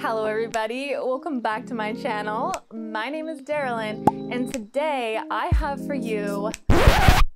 Hello everybody, welcome back to my channel. My name is Darylyn and today I have for you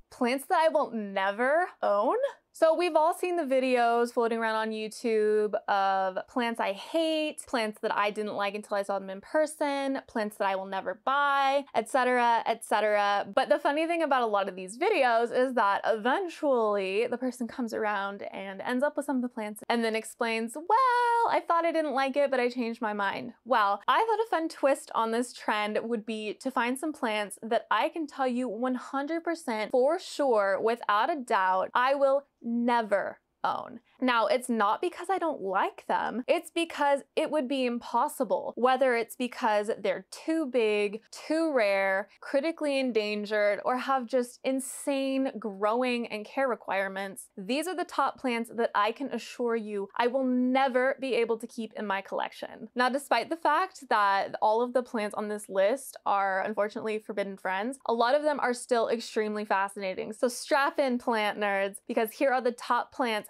plants that I will never own. So we've all seen the videos floating around on YouTube of plants I hate, plants that I didn't like until I saw them in person, plants that I will never buy, etc, etc. But the funny thing about a lot of these videos is that eventually the person comes around and ends up with some of the plants and then explains, well, I thought I didn't like it, but I changed my mind. Well, I thought a fun twist on this trend would be to find some plants that I can tell you 100% for sure, without a doubt, I will never own. Now, it's not because I don't like them, it's because it would be impossible. Whether it's because they're too big, too rare, critically endangered, or have just insane growing and care requirements, these are the top plants that I can assure you I will never be able to keep in my collection. Now, despite the fact that all of the plants on this list are unfortunately forbidden friends, a lot of them are still extremely fascinating. So strap in plant nerds because here are the top plants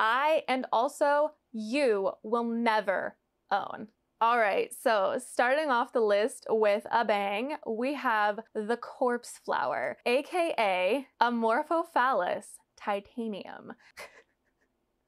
I and also you will never own. All right, so starting off the list with a bang, we have the corpse flower, aka Amorphophallus titanum.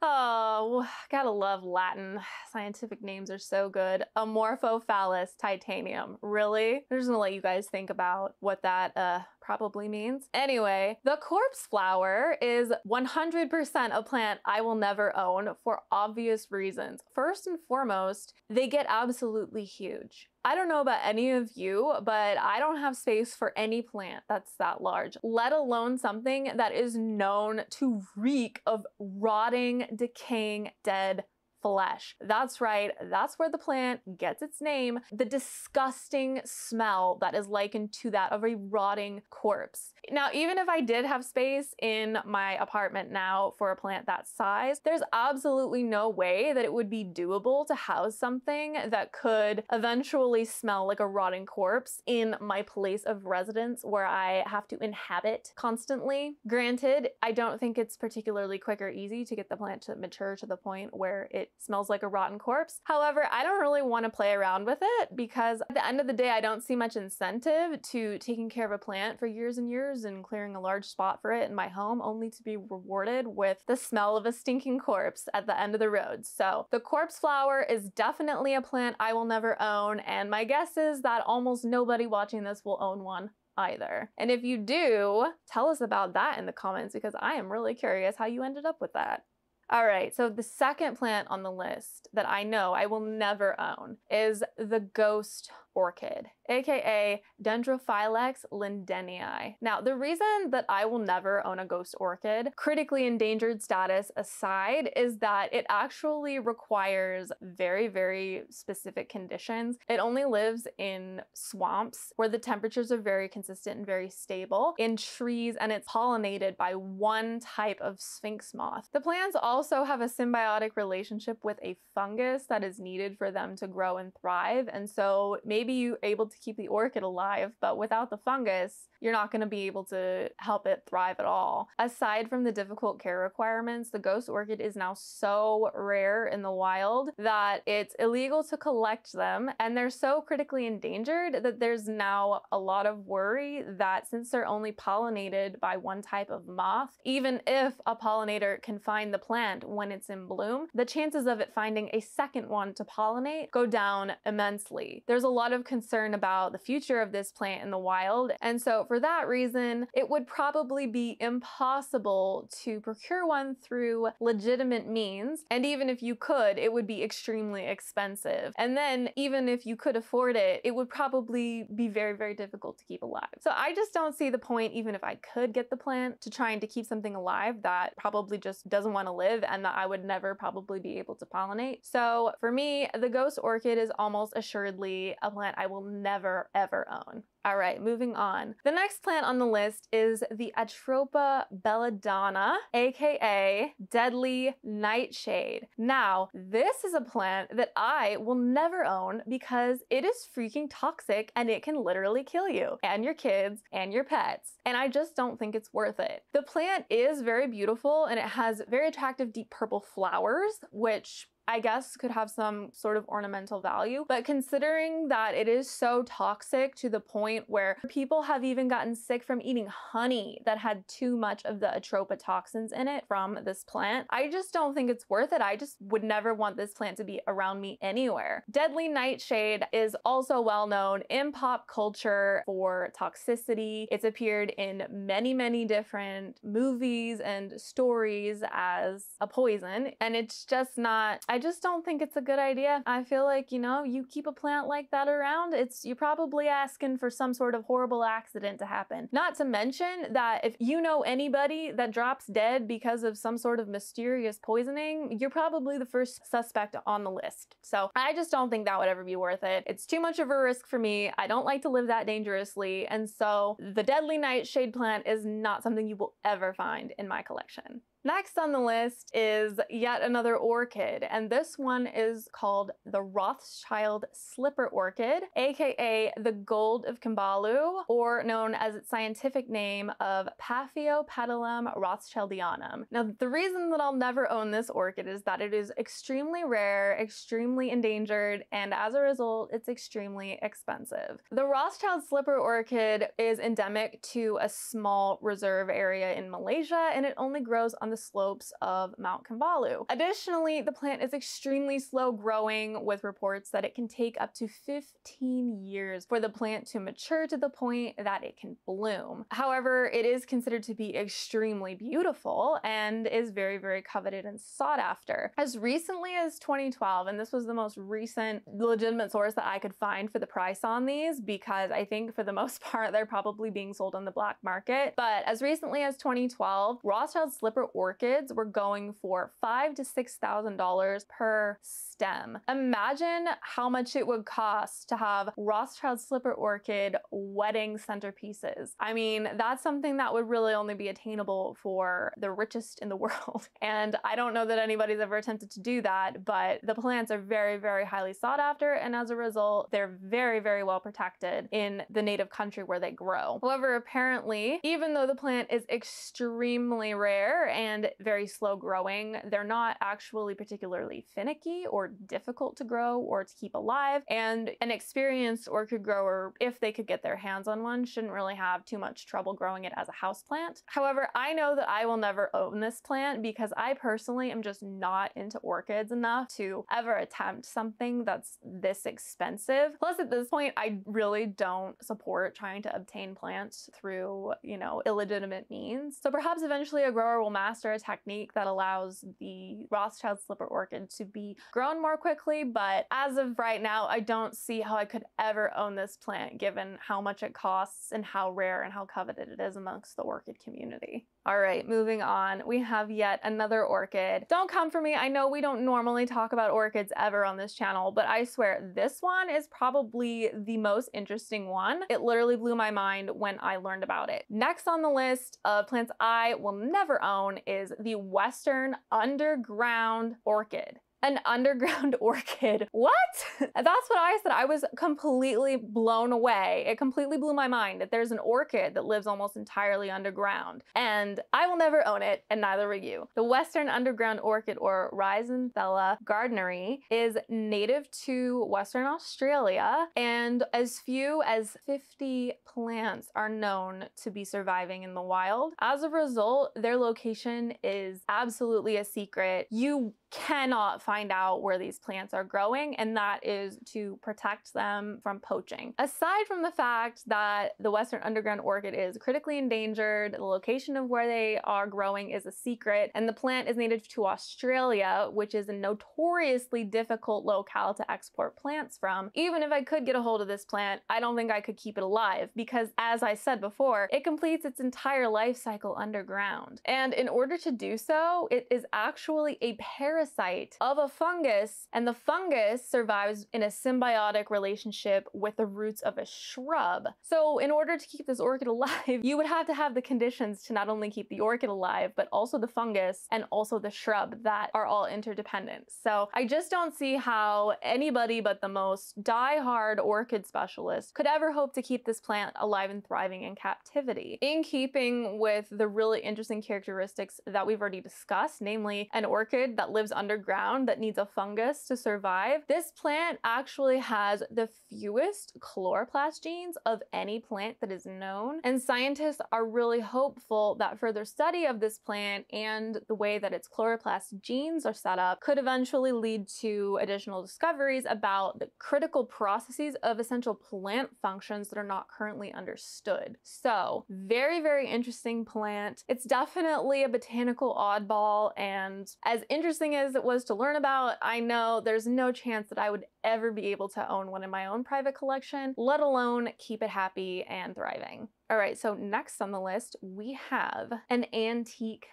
Oh, gotta love Latin. Scientific names are so good. Amorphophallus titanum. Really? I'm just gonna let you guys think about what that uh, probably means. Anyway, the corpse flower is 100% a plant I will never own for obvious reasons. First and foremost, they get absolutely huge. I don't know about any of you, but I don't have space for any plant that's that large, let alone something that is known to reek of rotting, decaying, dead flesh. That's right, that's where the plant gets its name, the disgusting smell that is likened to that of a rotting corpse. Now, even if I did have space in my apartment now for a plant that size, there's absolutely no way that it would be doable to house something that could eventually smell like a rotting corpse in my place of residence where I have to inhabit constantly. Granted, I don't think it's particularly quick or easy to get the plant to mature to the point where it smells like a rotten corpse. However, I don't really want to play around with it because at the end of the day, I don't see much incentive to taking care of a plant for years and years and clearing a large spot for it in my home only to be rewarded with the smell of a stinking corpse at the end of the road. So the corpse flower is definitely a plant I will never own. And my guess is that almost nobody watching this will own one either. And if you do, tell us about that in the comments because I am really curious how you ended up with that. All right, so the second plant on the list that I know I will never own is the ghost orchid, aka Dendrophylax lindenii. Now, the reason that I will never own a ghost orchid, critically endangered status aside, is that it actually requires very, very specific conditions. It only lives in swamps where the temperatures are very consistent and very stable, in trees, and it's pollinated by one type of sphinx moth. The plants also have a symbiotic relationship with a fungus that is needed for them to grow and thrive, and so maybe maybe you're able to keep the orchid alive, but without the fungus, you're not going to be able to help it thrive at all. Aside from the difficult care requirements, the ghost orchid is now so rare in the wild that it's illegal to collect them, and they're so critically endangered that there's now a lot of worry that since they're only pollinated by one type of moth, even if a pollinator can find the plant when it's in bloom, the chances of it finding a second one to pollinate go down immensely. There's a lot lot of concern about the future of this plant in the wild. And so for that reason, it would probably be impossible to procure one through legitimate means. And even if you could, it would be extremely expensive. And then even if you could afford it, it would probably be very, very difficult to keep alive. So I just don't see the point, even if I could get the plant, to trying to keep something alive that probably just doesn't want to live and that I would never probably be able to pollinate. So for me, the ghost orchid is almost assuredly a plant plant I will never ever own. All right, moving on. The next plant on the list is the Atropa belladonna, aka deadly nightshade. Now, this is a plant that I will never own because it is freaking toxic and it can literally kill you and your kids and your pets. And I just don't think it's worth it. The plant is very beautiful and it has very attractive deep purple flowers, which I guess could have some sort of ornamental value. But considering that it is so toxic to the point where people have even gotten sick from eating honey that had too much of the atropa toxins in it from this plant, I just don't think it's worth it. I just would never want this plant to be around me anywhere. Deadly nightshade is also well known in pop culture for toxicity. It's appeared in many, many different movies and stories as a poison, and it's just not, I just don't think it's a good idea. I feel like, you know, you keep a plant like that around, it's you're probably asking for some sort of horrible accident to happen. Not to mention that if you know anybody that drops dead because of some sort of mysterious poisoning, you're probably the first suspect on the list. So I just don't think that would ever be worth it. It's too much of a risk for me. I don't like to live that dangerously. And so the deadly nightshade plant is not something you will ever find in my collection. Next on the list is yet another orchid, and this one is called the Rothschild Slipper Orchid, aka the Gold of Kinabalu, or known as its scientific name of Paphiopedilum rothschildianum. Now, the reason that I'll never own this orchid is that it is extremely rare, extremely endangered, and as a result, it's extremely expensive. The Rothschild Slipper Orchid is endemic to a small reserve area in Malaysia, and it only grows on the slopes of Mount Kinabalu. Additionally, the plant is extremely slow growing with reports that it can take up to 15 years for the plant to mature to the point that it can bloom. However, it is considered to be extremely beautiful and is very, very coveted and sought after. As recently as 2012, and this was the most recent legitimate source that I could find for the price on these because I think for the most part they're probably being sold on the black market. But as recently as 2012, Rothschild Slipper orchids were going for five to six thousand dollars per stem. Imagine how much it would cost to have Rothschild slipper orchid wedding centerpieces. I mean, that's something that would really only be attainable for the richest in the world. And I don't know that anybody's ever attempted to do that, but the plants are very, very highly sought after. And as a result, they're very, very well protected in the native country where they grow. However, apparently, even though the plant is extremely rare and and very slow growing. They're not actually particularly finicky or difficult to grow or to keep alive. And an experienced orchid grower, if they could get their hands on one, shouldn't really have too much trouble growing it as a house plant. However, I know that I will never own this plant because I personally am just not into orchids enough to ever attempt something that's this expensive. Plus, at this point, I really don't support trying to obtain plants through, you know, illegitimate means. So perhaps eventually a grower will master master a technique that allows the Rothschild slipper orchid to be grown more quickly, but as of right now, I don't see how I could ever own this plant given how much it costs and how rare and how coveted it is amongst the orchid community. All right, moving on, we have yet another orchid. Don't come for me, I know we don't normally talk about orchids ever on this channel, but I swear this one is probably the most interesting one. It literally blew my mind when I learned about it. Next on the list of plants I will never own is the Western Underground Orchid an underground orchid. What? That's what I said. I was completely blown away. It completely blew my mind that there's an orchid that lives almost entirely underground. And I will never own it, and neither will you. The Western Underground Orchid, or Rhizanthella gardneri, is native to Western Australia, and as few as 50 plants are known to be surviving in the wild. As a result, their location is absolutely a secret. You cannot find out where these plants are growing, and that is to protect them from poaching. Aside from the fact that the Western Underground Orchid is critically endangered, the location of where they are growing is a secret, and the plant is native to Australia, which is a notoriously difficult locale to export plants from. Even if I could get a hold of this plant, I don't think I could keep it alive because, as I said before, it completes its entire life cycle underground. And in order to do so, it is actually a parasite parasite of a fungus, and the fungus survives in a symbiotic relationship with the roots of a shrub. So, in order to keep this orchid alive, you would have to have the conditions to not only keep the orchid alive, but also the fungus and also the shrub that are all interdependent. So, I just don't see how anybody but the most die-hard orchid specialist could ever hope to keep this plant alive and thriving in captivity. In keeping with the really interesting characteristics that we've already discussed, namely an orchid that lives lives underground that needs a fungus to survive. This plant actually has the fewest chloroplast genes of any plant that is known. And scientists are really hopeful that further study of this plant and the way that its chloroplast genes are set up could eventually lead to additional discoveries about the critical processes of essential plant functions that are not currently understood. So, very, very interesting plant. It's definitely a botanical oddball, and as interesting as it was to learn about, I know there's no chance that I would ever be able to own one in my own private collection, let alone keep it happy and thriving. All right, so next on the list, we have an antique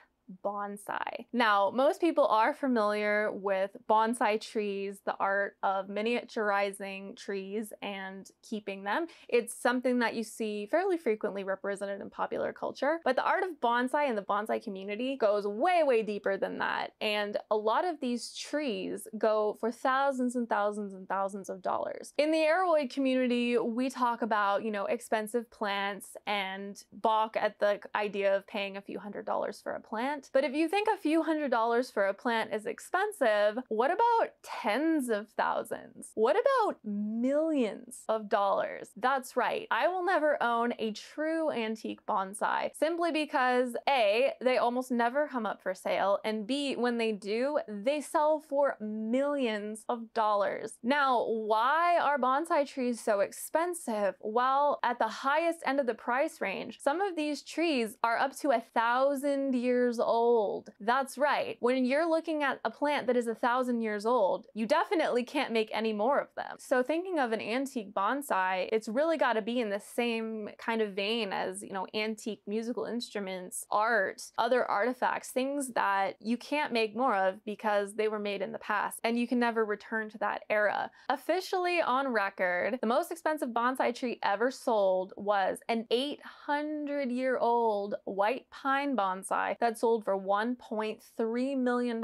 bonsai. Now, most people are familiar with bonsai trees, the art of miniaturizing trees and keeping them. It's something that you see fairly frequently represented in popular culture, but the art of bonsai and the bonsai community goes way, way deeper than that. And a lot of these trees go for thousands and thousands and thousands of dollars. In the Aroid community, we talk about, you know, expensive plants and balk at the idea of paying a few hundred dollars for a plant plant. But if you think a few hundred dollars for a plant is expensive, what about tens of thousands? What about millions of dollars? That's right. I will never own a true antique bonsai simply because A, they almost never come up for sale, and B, when they do, they sell for millions of dollars. Now, why are bonsai trees so expensive? Well, at the highest end of the price range, some of these trees are up to a thousand years old. That's right. When you're looking at a plant that is a thousand years old, you definitely can't make any more of them. So thinking of an antique bonsai, it's really got to be in the same kind of vein as, you know, antique musical instruments, art, other artifacts, things that you can't make more of because they were made in the past and you can never return to that era. Officially on record, the most expensive bonsai tree ever sold was an 800 year old white pine bonsai that sold sold for $1.3 million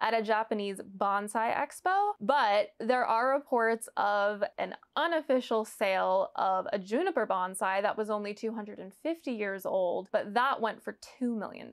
at a Japanese bonsai expo. But there are reports of an unofficial sale of a juniper bonsai that was only 250 years old, but that went for $2 million.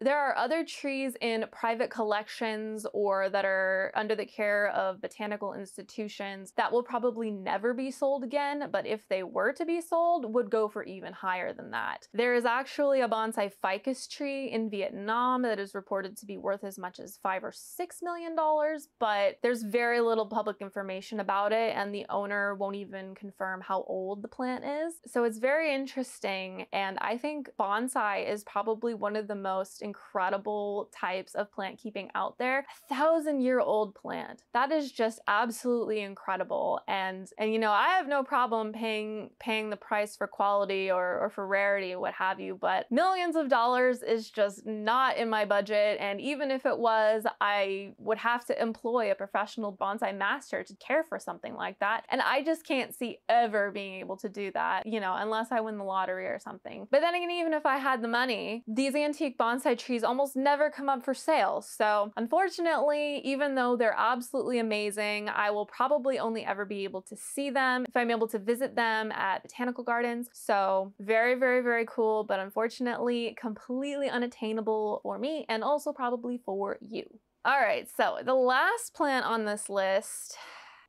There are other trees in private collections or that are under the care of botanical institutions that will probably never be sold again, but if they were to be sold, would go for even higher than that. There is actually a bonsai ficus tree in Vietnam Vietnam that is reported to be worth as much as five or six million dollars, but there's very little public information about it, and the owner won't even confirm how old the plant is. So it's very interesting, and I think bonsai is probably one of the most incredible types of plant keeping out there. A thousand year old plant. That is just absolutely incredible. And and you know, I have no problem paying paying the price for quality or, or for rarity, what have you, but millions of dollars is just not in my budget. And even if it was, I would have to employ a professional bonsai master to care for something like that. And I just can't see ever being able to do that, you know, unless I win the lottery or something. But then again, even if I had the money, these antique bonsai trees almost never come up for sale. So unfortunately, even though they're absolutely amazing, I will probably only ever be able to see them if I'm able to visit them at botanical gardens. So very, very, very cool, but unfortunately completely unattainable for me and also probably for you. All right, so the last plant on this list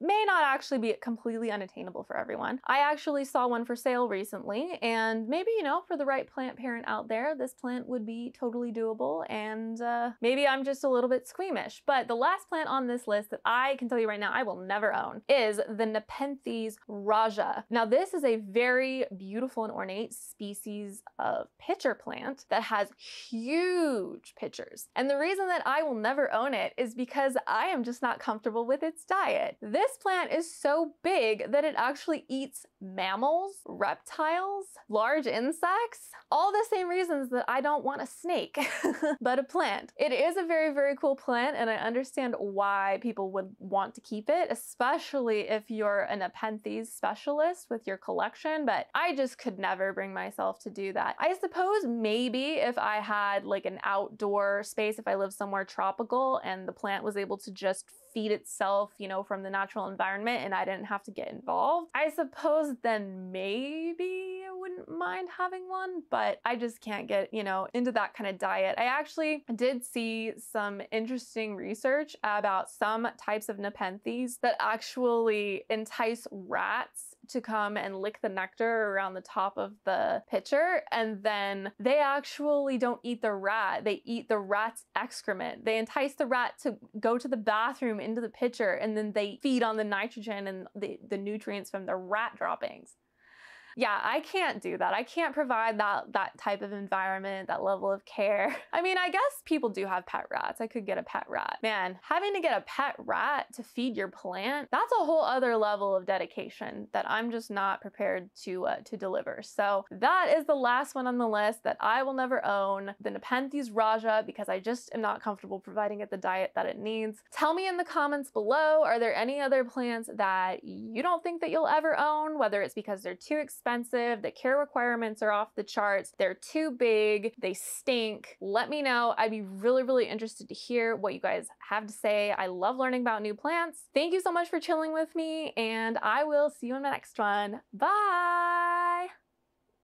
may not actually be completely unattainable for everyone. I actually saw one for sale recently, and maybe, you know, for the right plant parent out there, this plant would be totally doable, and uh, maybe I'm just a little bit squeamish. But the last plant on this list that I can tell you right now I will never own is the Nepenthes rajah. Now, this is a very beautiful and ornate species of pitcher plant that has huge pitchers. And the reason that I will never own it is because I am just not comfortable with its diet. This this plant is so big that it actually eats mammals, reptiles, large insects, all the same reasons that I don't want a snake, but a plant. It is a very, very cool plant, and I understand why people would want to keep it, especially if you're an Nepenthes specialist with your collection, but I just could never bring myself to do that. I suppose maybe if I had like an outdoor space, if I lived somewhere tropical and the plant was able to just feed itself, you know, from the natural environment and I didn't have to get involved, I suppose then maybe I wouldn't mind having one, but I just can't get, you know, into that kind of diet. I actually did see some interesting research about some types of Nepenthes that actually entice rats to come and lick the nectar around the top of the pitcher. And then they actually don't eat the rat, they eat the rat's excrement. They entice the rat to go to the bathroom into the pitcher and then they feed on the nitrogen and the, the nutrients from the rat droppings yeah, I can't do that. I can't provide that that type of environment, that level of care. I mean, I guess people do have pet rats. I could get a pet rat. Man, having to get a pet rat to feed your plant, that's a whole other level of dedication that I'm just not prepared to uh, to deliver. So that is the last one on the list that I will never own, the Nepenthes Rajah, because I just am not comfortable providing it the diet that it needs. Tell me in the comments below, are there any other plants that you don't think that you'll ever own, whether it's because they're too expensive expensive, the care requirements are off the charts, they're too big, they stink. Let me know. I'd be really, really interested to hear what you guys have to say. I love learning about new plants. Thank you so much for chilling with me, and I will see you in the next one. Bye!